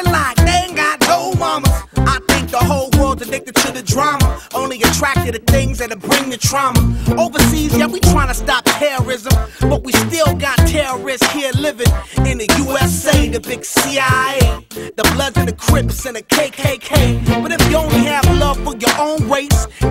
acting like they ain't got no mamas. I think the whole world's addicted to the drama. Only attracted to things that bring the trauma. Overseas, yeah, we trying to stop terrorism. But we still got terrorists here living in the USA, the big CIA. The Bloods and the Crips and the KKK. But if you only have love for your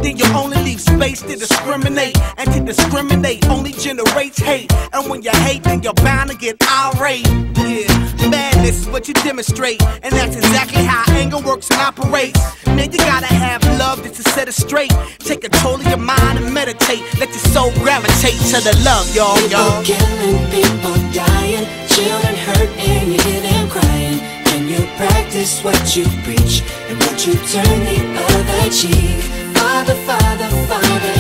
then you only leave space to discriminate. And to discriminate only generates hate. And when you hate, then you're bound to get irate. Yeah, madness is what you demonstrate. And that's exactly how anger works and operates. Man, you gotta have love just to set it straight. Take control of your mind and meditate. Let your soul gravitate to the love, y'all, y'all. People killing, people dying, children hurt, and you hear them crying. Can you practice what you preach and would you turn the other cheek? Father, Father, Father,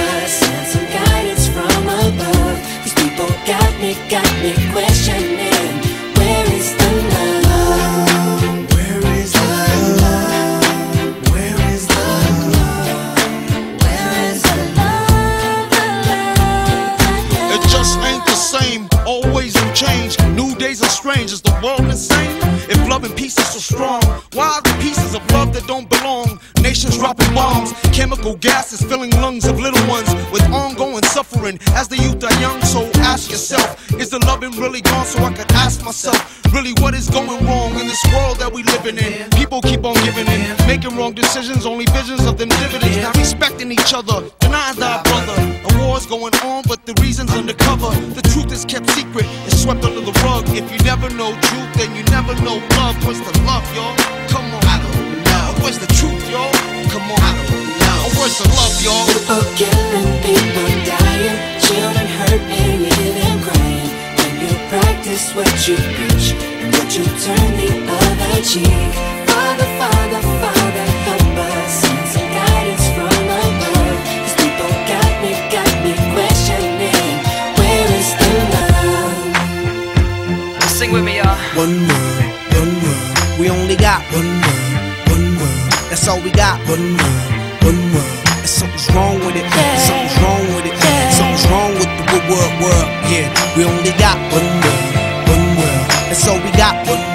us send some guidance from above. These people got me, got me questioning. Where is the love? Where is the love? Where is the love? Where is the love? It just ain't the same, always new change. New days are strange, is the world insane? If love and peace is so strong, why are the pieces of love that don't? Dropping bombs, chemical gases filling lungs of little ones with ongoing suffering as the youth are young. So ask yourself, is the loving really gone? So I could ask myself, really what is going wrong in this world that we living in? People keep on giving in, making wrong decisions, only visions of them dividends. Not respecting each other, denying thy brother. A war's going on, but the reason's undercover. The truth is kept secret, it's swept under the rug. If you never know truth, then you never know love. Where's the love, y'all? Come on. I don't know. Where's the truth, y'all? Come on. I don't know. A words of love, y'all. People killing, people dying, children hurt, hated, and crying. When you practice what you preach, would you turn the other cheek. Father, Father, Father, help us. Guidance from above. People got me, got me questioning. Where is the love? Sing with me, y'all. One world, one world. We only got one world that's all we got. One world, one world. And something's wrong with it. Yeah. Something's wrong with it. Yeah. Something's wrong with the world, world. Yeah, we only got one world, one world. That's all we got. One